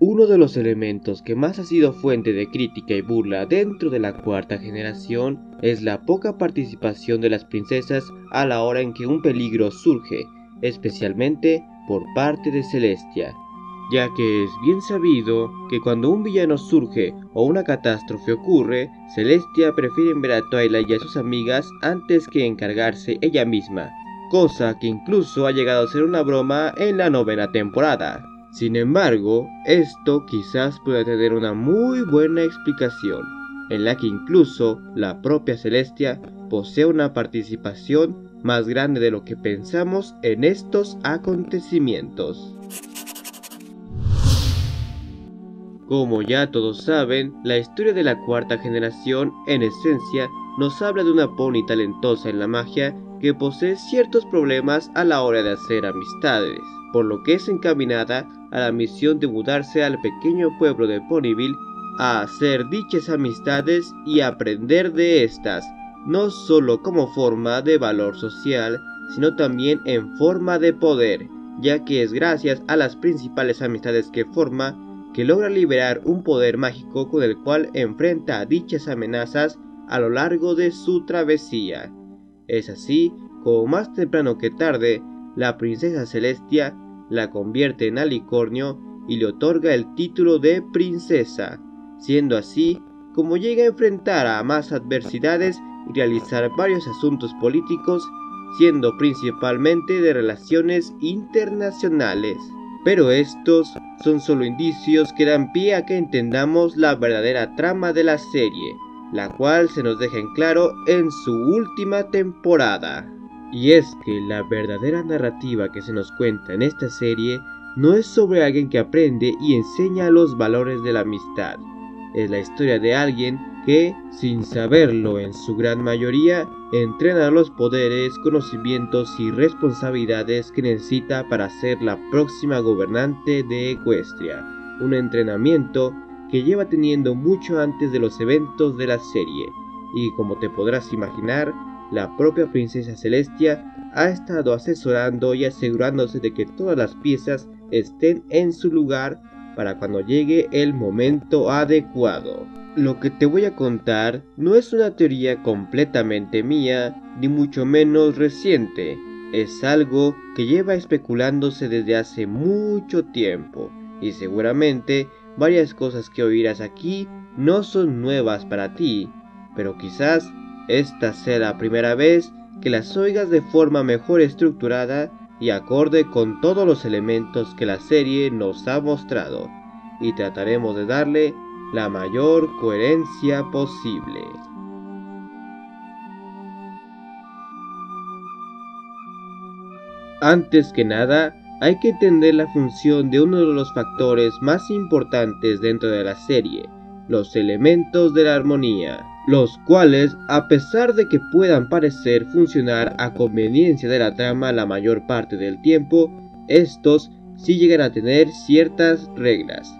Uno de los elementos que más ha sido fuente de crítica y burla dentro de la cuarta generación es la poca participación de las princesas a la hora en que un peligro surge, especialmente por parte de Celestia, ya que es bien sabido que cuando un villano surge o una catástrofe ocurre, Celestia prefiere ver a Twilight y a sus amigas antes que encargarse ella misma, cosa que incluso ha llegado a ser una broma en la novena temporada. Sin embargo, esto quizás pueda tener una muy buena explicación, en la que incluso la propia Celestia posee una participación más grande de lo que pensamos en estos acontecimientos. Como ya todos saben, la historia de la cuarta generación, en esencia, nos habla de una pony talentosa en la magia que posee ciertos problemas a la hora de hacer amistades, por lo que es encaminada a la misión de mudarse al pequeño pueblo de Ponyville a hacer dichas amistades y aprender de estas, no solo como forma de valor social, sino también en forma de poder, ya que es gracias a las principales amistades que forma que logra liberar un poder mágico con el cual enfrenta dichas amenazas a lo largo de su travesía. Es así como más temprano que tarde, la princesa Celestia la convierte en alicornio y le otorga el título de princesa, siendo así como llega a enfrentar a más adversidades y realizar varios asuntos políticos, siendo principalmente de relaciones internacionales. Pero estos son solo indicios que dan pie a que entendamos la verdadera trama de la serie, la cual se nos deja en claro en su última temporada. Y es que la verdadera narrativa que se nos cuenta en esta serie no es sobre alguien que aprende y enseña los valores de la amistad. Es la historia de alguien que, sin saberlo en su gran mayoría, entrena los poderes, conocimientos y responsabilidades que necesita para ser la próxima gobernante de Equestria. Un entrenamiento que lleva teniendo mucho antes de los eventos de la serie. Y como te podrás imaginar, la propia princesa Celestia ha estado asesorando y asegurándose de que todas las piezas estén en su lugar para cuando llegue el momento adecuado. Lo que te voy a contar no es una teoría completamente mía, ni mucho menos reciente. Es algo que lleva especulándose desde hace mucho tiempo, y seguramente varias cosas que oirás aquí no son nuevas para ti, pero quizás esta sea la primera vez que las oigas de forma mejor estructurada y acorde con todos los elementos que la serie nos ha mostrado, y trataremos de darle la mayor coherencia posible. Antes que nada, hay que entender la función de uno de los factores más importantes dentro de la serie, los elementos de la armonía los cuales, a pesar de que puedan parecer funcionar a conveniencia de la trama la mayor parte del tiempo, estos sí llegan a tener ciertas reglas,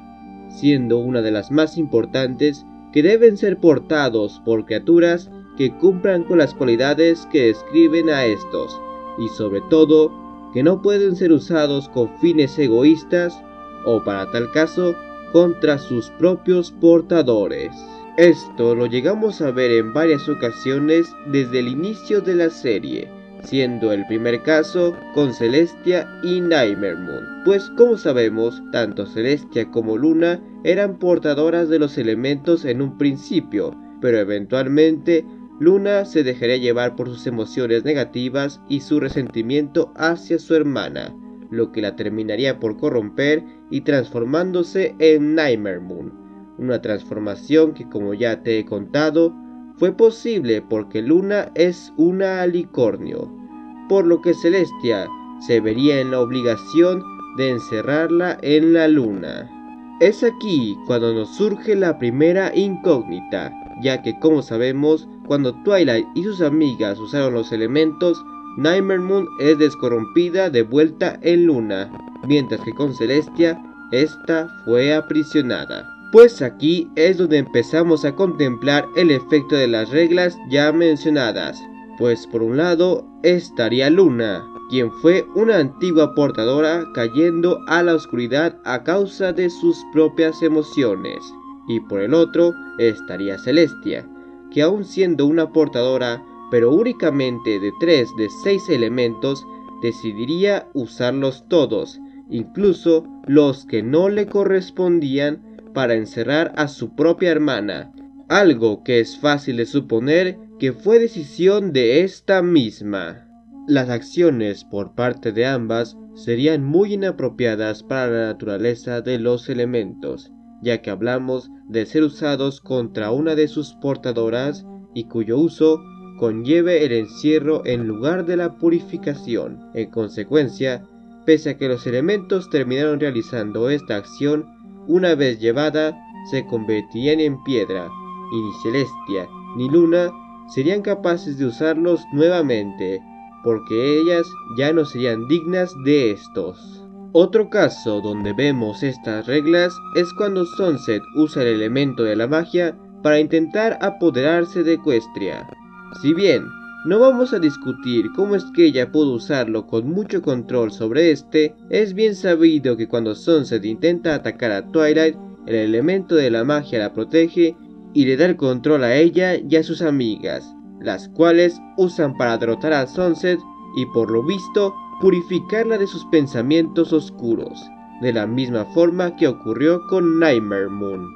siendo una de las más importantes que deben ser portados por criaturas que cumplan con las cualidades que describen a estos, y sobre todo, que no pueden ser usados con fines egoístas o para tal caso contra sus propios portadores. Esto lo llegamos a ver en varias ocasiones desde el inicio de la serie, siendo el primer caso con Celestia y Nightmare Moon, pues como sabemos, tanto Celestia como Luna eran portadoras de los elementos en un principio, pero eventualmente Luna se dejaría llevar por sus emociones negativas y su resentimiento hacia su hermana, lo que la terminaría por corromper y transformándose en Nightmare Moon una transformación que como ya te he contado fue posible porque Luna es una alicornio, por lo que Celestia se vería en la obligación de encerrarla en la luna. Es aquí cuando nos surge la primera incógnita, ya que como sabemos, cuando Twilight y sus amigas usaron los elementos, Nightmare Moon es descorrompida de vuelta en Luna, mientras que con Celestia, esta fue aprisionada. Pues aquí es donde empezamos a contemplar el efecto de las reglas ya mencionadas. Pues por un lado estaría Luna, quien fue una antigua portadora cayendo a la oscuridad a causa de sus propias emociones. Y por el otro estaría Celestia, que aun siendo una portadora, pero únicamente de tres de seis elementos, decidiría usarlos todos, incluso los que no le correspondían, para encerrar a su propia hermana, algo que es fácil de suponer que fue decisión de esta misma. Las acciones por parte de ambas serían muy inapropiadas para la naturaleza de los elementos, ya que hablamos de ser usados contra una de sus portadoras y cuyo uso conlleve el encierro en lugar de la purificación. En consecuencia, pese a que los elementos terminaron realizando esta acción, una vez llevada, se convertirían en piedra, y ni Celestia ni Luna serían capaces de usarlos nuevamente, porque ellas ya no serían dignas de estos. Otro caso donde vemos estas reglas es cuando Sunset usa el elemento de la magia para intentar apoderarse de Equestria. Si bien no vamos a discutir cómo es que ella pudo usarlo con mucho control sobre este, es bien sabido que cuando Sunset intenta atacar a Twilight, el elemento de la magia la protege y le da el control a ella y a sus amigas, las cuales usan para derrotar a Sunset y por lo visto purificarla de sus pensamientos oscuros, de la misma forma que ocurrió con Nightmare Moon.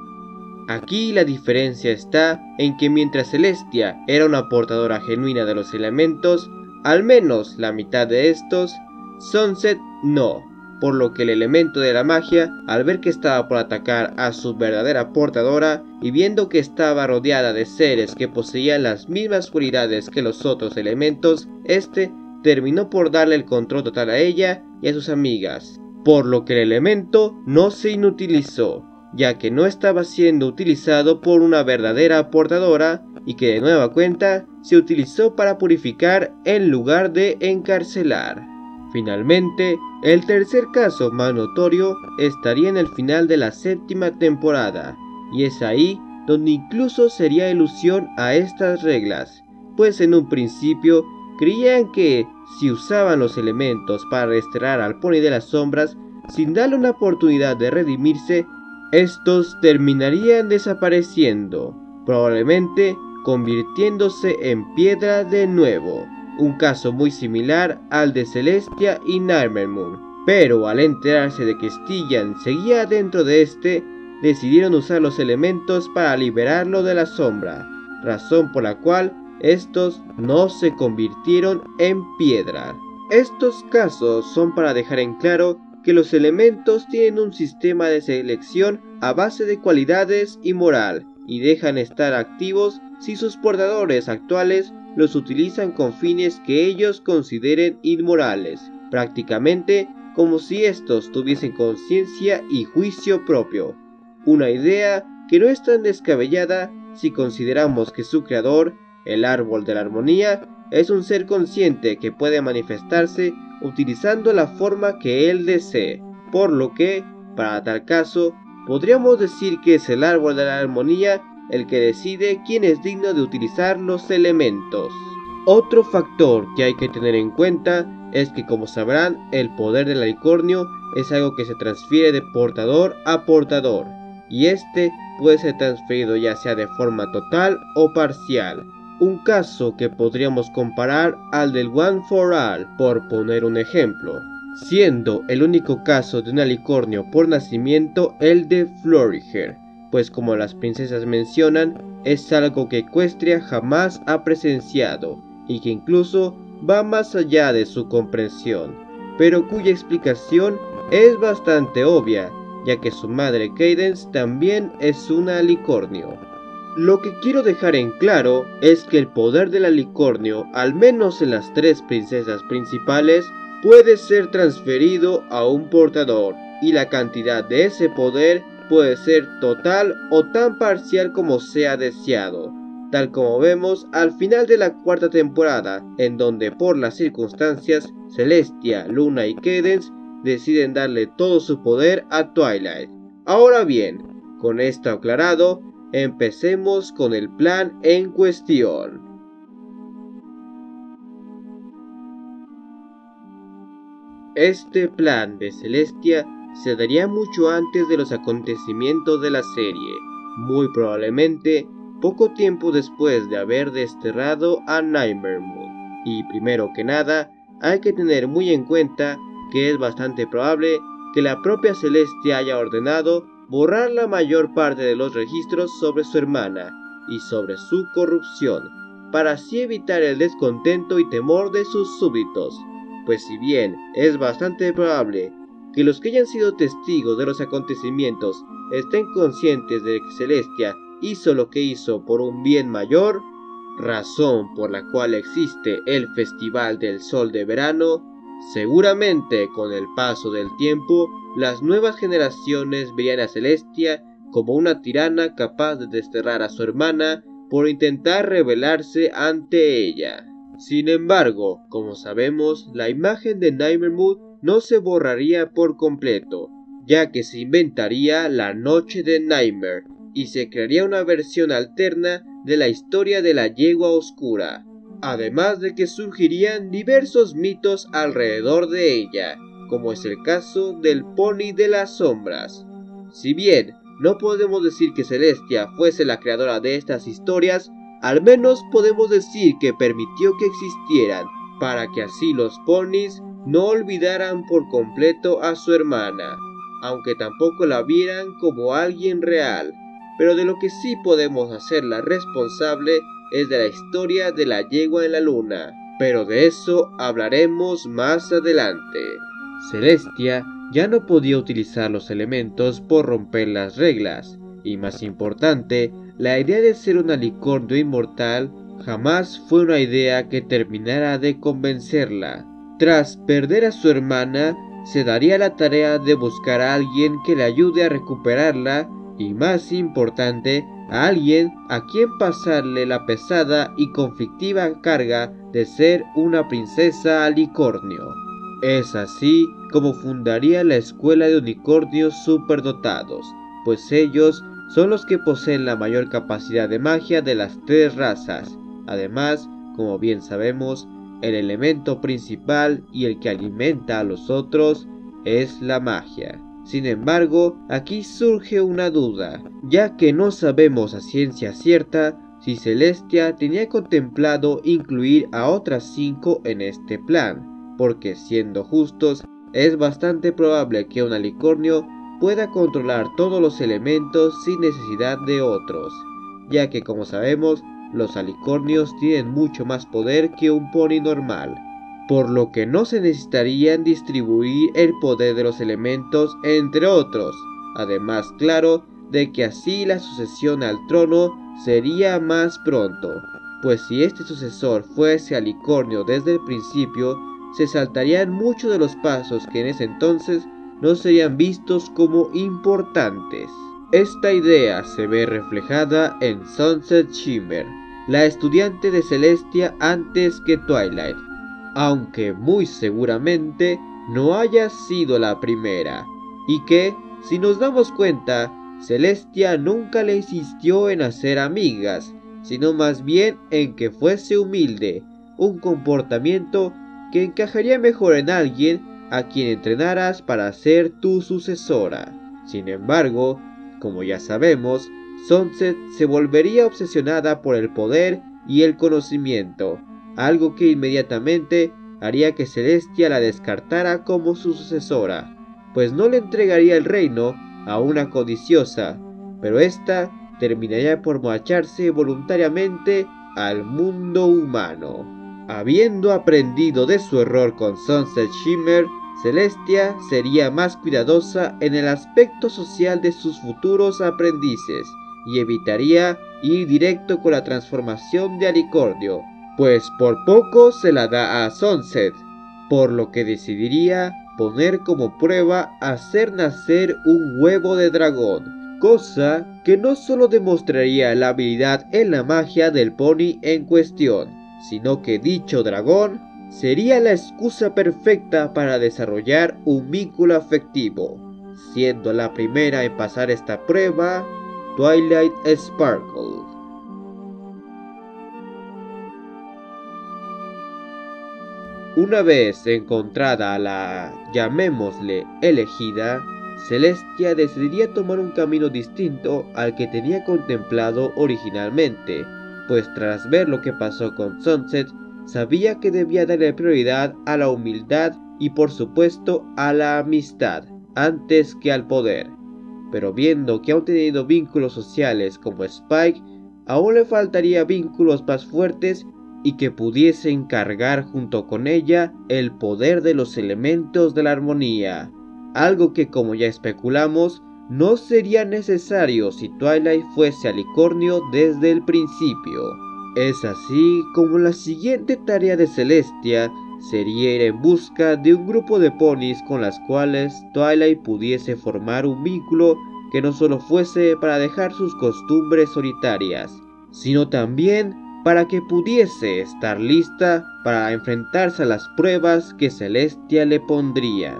Aquí la diferencia está en que mientras Celestia era una portadora genuina de los elementos, al menos la mitad de estos, Sunset no, por lo que el elemento de la magia, al ver que estaba por atacar a su verdadera portadora y viendo que estaba rodeada de seres que poseían las mismas cualidades que los otros elementos, este terminó por darle el control total a ella y a sus amigas, por lo que el elemento no se inutilizó, ya que no estaba siendo utilizado por una verdadera portadora y que de nueva cuenta se utilizó para purificar en lugar de encarcelar. Finalmente, el tercer caso más notorio estaría en el final de la séptima temporada, y es ahí donde incluso sería ilusión a estas reglas, pues en un principio creían que si usaban los elementos para restaurar al pony de las sombras sin darle una oportunidad de redimirse, estos terminarían desapareciendo, probablemente convirtiéndose en piedra de nuevo, un caso muy similar al de Celestia y Nightmare. Pero al enterarse de que Stillan seguía dentro de este, decidieron usar los elementos para liberarlo de la sombra, razón por la cual estos no se convirtieron en piedra. Estos casos son para dejar en claro que los elementos tienen un sistema de selección a base de cualidades y moral, y dejan estar activos si sus portadores actuales los utilizan con fines que ellos consideren inmorales, prácticamente como si estos tuviesen conciencia y juicio propio. Una idea que no es tan descabellada si consideramos que su creador, el árbol de la armonía, es un ser consciente que puede manifestarse utilizando la forma que él desee, por lo que, para tal caso, podríamos decir que es el árbol de la armonía el que decide quién es digno de utilizar los elementos. Otro factor que hay que tener en cuenta es que como sabrán el poder del alicornio es algo que se transfiere de portador a portador y este puede ser transferido ya sea de forma total o parcial un caso que podríamos comparar al del One for All, por poner un ejemplo, siendo el único caso de un alicornio por nacimiento el de Floriger, pues como las princesas mencionan, es algo que Equestria jamás ha presenciado y que incluso va más allá de su comprensión, pero cuya explicación es bastante obvia, ya que su madre Cadence también es un alicornio. Lo que quiero dejar en claro es que el poder del alicornio, al menos en las tres princesas principales, puede ser transferido a un portador y la cantidad de ese poder puede ser total o tan parcial como sea deseado, tal como vemos al final de la cuarta temporada, en donde por las circunstancias Celestia, Luna y Cadence deciden darle todo su poder a Twilight. Ahora bien, con esto aclarado, Empecemos con el plan en cuestión. Este plan de Celestia se daría mucho antes de los acontecimientos de la serie, muy probablemente poco tiempo después de haber desterrado a Nightmare Moon. Y primero que nada, hay que tener muy en cuenta que es bastante probable que la propia Celestia haya ordenado borrar la mayor parte de los registros sobre su hermana y sobre su corrupción, para así evitar el descontento y temor de sus súbditos, pues si bien es bastante probable que los que hayan sido testigos de los acontecimientos estén conscientes de que Celestia hizo lo que hizo por un bien mayor, razón por la cual existe el Festival del Sol de Verano, seguramente con el paso del tiempo las nuevas generaciones verían a Celestia como una tirana capaz de desterrar a su hermana por intentar rebelarse ante ella. Sin embargo, como sabemos, la imagen de Nightmare no se borraría por completo, ya que se inventaría la Noche de Nightmare y se crearía una versión alterna de la historia de la yegua oscura, además de que surgirían diversos mitos alrededor de ella, como es el caso del pony de las sombras. Si bien no podemos decir que Celestia fuese la creadora de estas historias, al menos podemos decir que permitió que existieran, para que así los ponis no olvidaran por completo a su hermana, aunque tampoco la vieran como alguien real. Pero de lo que sí podemos hacerla responsable es de la historia de la yegua en la luna, pero de eso hablaremos más adelante. Celestia ya no podía utilizar los elementos por romper las reglas, y más importante, la idea de ser un alicornio inmortal jamás fue una idea que terminara de convencerla. Tras perder a su hermana, se daría la tarea de buscar a alguien que le ayude a recuperarla y más importante, a alguien a quien pasarle la pesada y conflictiva carga de ser una princesa alicornio. Es así como fundaría la escuela de unicornios superdotados, pues ellos son los que poseen la mayor capacidad de magia de las tres razas. Además, como bien sabemos, el elemento principal y el que alimenta a los otros es la magia. Sin embargo, aquí surge una duda, ya que no sabemos a ciencia cierta si Celestia tenía contemplado incluir a otras cinco en este plan porque siendo justos, es bastante probable que un alicornio pueda controlar todos los elementos sin necesidad de otros, ya que como sabemos, los alicornios tienen mucho más poder que un pony normal, por lo que no se necesitarían distribuir el poder de los elementos entre otros, además claro de que así la sucesión al trono sería más pronto, pues si este sucesor fuese alicornio desde el principio, se saltarían muchos de los pasos que en ese entonces no serían vistos como importantes. Esta idea se ve reflejada en Sunset Shimmer, la estudiante de Celestia antes que Twilight, aunque muy seguramente no haya sido la primera, y que, si nos damos cuenta, Celestia nunca le insistió en hacer amigas, sino más bien en que fuese humilde, un comportamiento que encajaría mejor en alguien a quien entrenaras para ser tu sucesora. Sin embargo, como ya sabemos, Sunset se volvería obsesionada por el poder y el conocimiento, algo que inmediatamente haría que Celestia la descartara como su sucesora, pues no le entregaría el reino a una codiciosa, pero ésta terminaría por marcharse voluntariamente al mundo humano. Habiendo aprendido de su error con Sunset Shimmer, Celestia sería más cuidadosa en el aspecto social de sus futuros aprendices y evitaría ir directo con la transformación de Alicordio, pues por poco se la da a Sunset, por lo que decidiría poner como prueba hacer nacer un huevo de dragón, cosa que no solo demostraría la habilidad en la magia del pony en cuestión, sino que dicho dragón sería la excusa perfecta para desarrollar un vínculo afectivo, siendo la primera en pasar esta prueba Twilight Sparkle. Una vez encontrada la, llamémosle, elegida, Celestia decidiría tomar un camino distinto al que tenía contemplado originalmente, pues tras ver lo que pasó con Sunset, sabía que debía darle prioridad a la humildad y por supuesto a la amistad, antes que al poder. Pero viendo que aún tenido vínculos sociales como Spike, aún le faltaría vínculos más fuertes y que pudiesen cargar junto con ella el poder de los elementos de la armonía, algo que como ya especulamos, no sería necesario si Twilight fuese alicornio desde el principio. Es así como la siguiente tarea de Celestia sería ir en busca de un grupo de ponis con las cuales Twilight pudiese formar un vínculo que no solo fuese para dejar sus costumbres solitarias, sino también para que pudiese estar lista para enfrentarse a las pruebas que Celestia le pondría,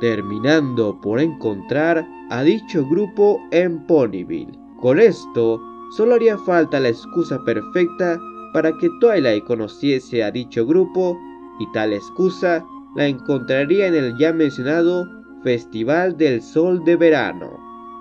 terminando por encontrar a dicho grupo en Ponyville. Con esto, solo haría falta la excusa perfecta para que Twilight conociese a dicho grupo y tal excusa la encontraría en el ya mencionado Festival del Sol de Verano.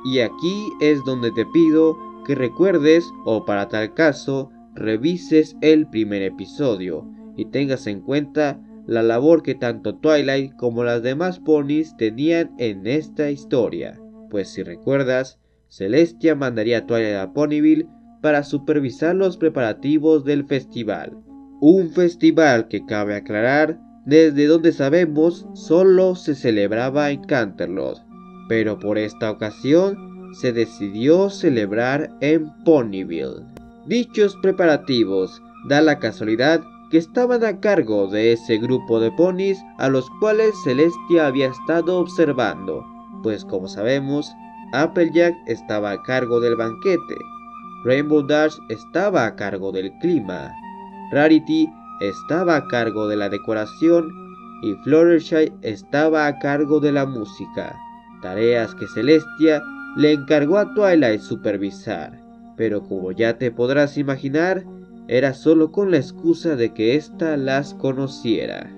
Y aquí es donde te pido que recuerdes o para tal caso revises el primer episodio y tengas en cuenta la labor que tanto Twilight como las demás ponis tenían en esta historia. Pues si recuerdas, Celestia mandaría a Twilight a Ponyville para supervisar los preparativos del festival. Un festival que cabe aclarar, desde donde sabemos solo se celebraba en Canterlot, pero por esta ocasión se decidió celebrar en Ponyville. Dichos preparativos da la casualidad que estaban a cargo de ese grupo de ponis a los cuales Celestia había estado observando, pues como sabemos, Applejack estaba a cargo del banquete, Rainbow Dash estaba a cargo del clima, Rarity estaba a cargo de la decoración y Fluttershy estaba a cargo de la música, tareas que Celestia le encargó a Twilight supervisar pero como ya te podrás imaginar, era solo con la excusa de que ésta las conociera.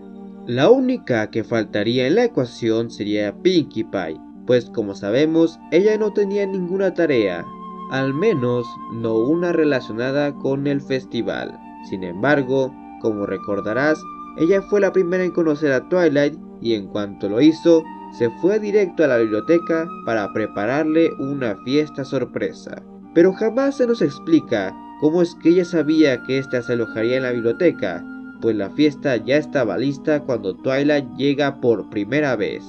La única que faltaría en la ecuación sería Pinkie Pie, pues como sabemos, ella no tenía ninguna tarea, al menos no una relacionada con el festival. Sin embargo, como recordarás, ella fue la primera en conocer a Twilight y en cuanto lo hizo, se fue directo a la biblioteca para prepararle una fiesta sorpresa pero jamás se nos explica cómo es que ella sabía que ésta se alojaría en la biblioteca, pues la fiesta ya estaba lista cuando Twilight llega por primera vez.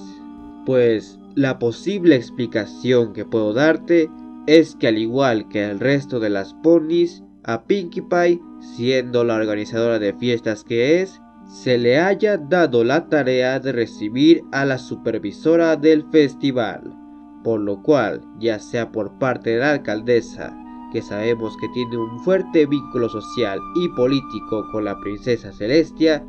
Pues la posible explicación que puedo darte es que al igual que el resto de las ponis, a Pinkie Pie, siendo la organizadora de fiestas que es, se le haya dado la tarea de recibir a la supervisora del festival por lo cual, ya sea por parte de la alcaldesa, que sabemos que tiene un fuerte vínculo social y político con la princesa Celestia,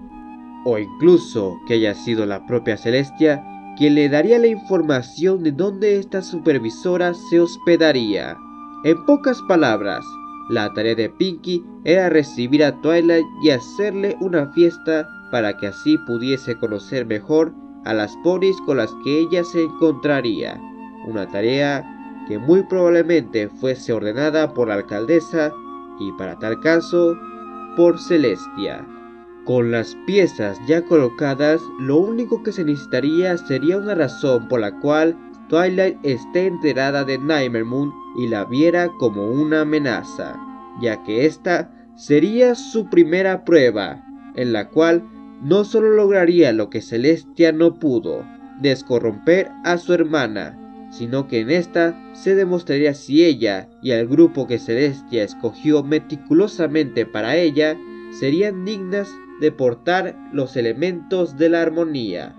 o incluso que haya sido la propia Celestia quien le daría la información de dónde esta supervisora se hospedaría. En pocas palabras, la tarea de Pinky era recibir a Twilight y hacerle una fiesta para que así pudiese conocer mejor a las ponis con las que ella se encontraría una tarea que muy probablemente fuese ordenada por la alcaldesa y para tal caso por Celestia. Con las piezas ya colocadas, lo único que se necesitaría sería una razón por la cual Twilight esté enterada de Nightmare Moon y la viera como una amenaza, ya que esta sería su primera prueba, en la cual no solo lograría lo que Celestia no pudo, descorromper a su hermana, sino que en esta se demostraría si ella y el grupo que Celestia escogió meticulosamente para ella serían dignas de portar los elementos de la armonía.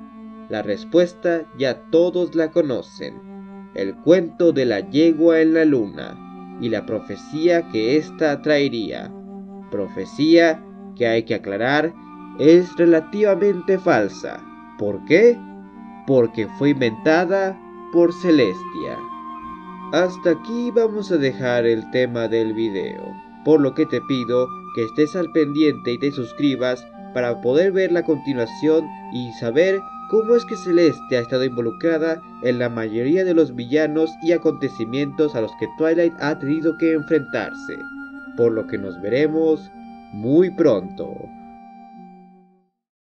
La respuesta ya todos la conocen, el cuento de la yegua en la luna y la profecía que ésta traería. Profecía que hay que aclarar es relativamente falsa. ¿Por qué? Porque fue inventada por Celestia. Hasta aquí vamos a dejar el tema del video, por lo que te pido que estés al pendiente y te suscribas para poder ver la continuación y saber cómo es que Celeste ha estado involucrada en la mayoría de los villanos y acontecimientos a los que Twilight ha tenido que enfrentarse, por lo que nos veremos muy pronto.